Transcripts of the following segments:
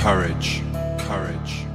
courage, courage.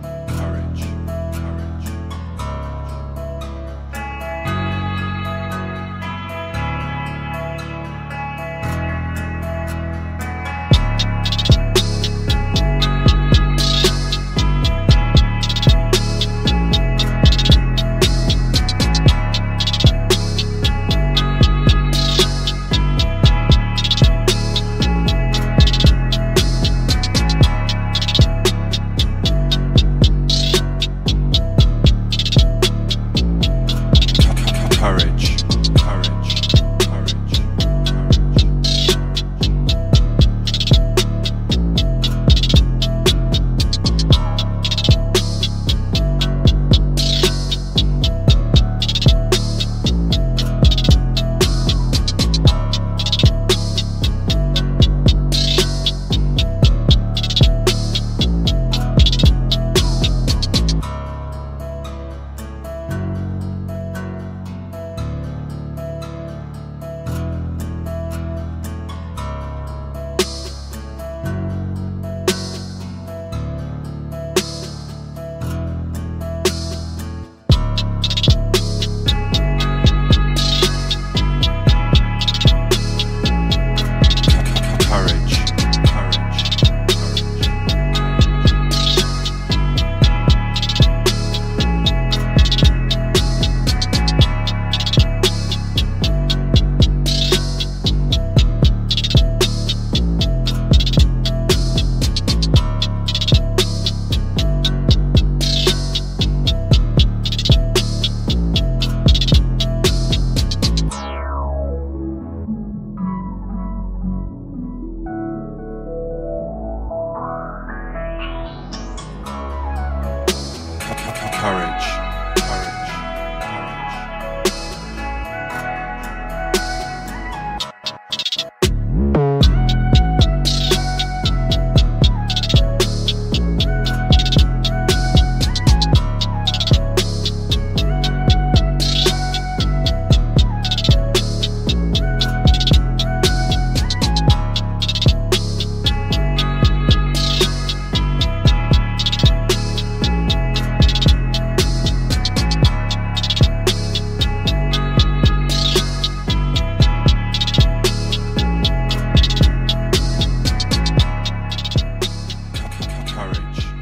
courage. courage.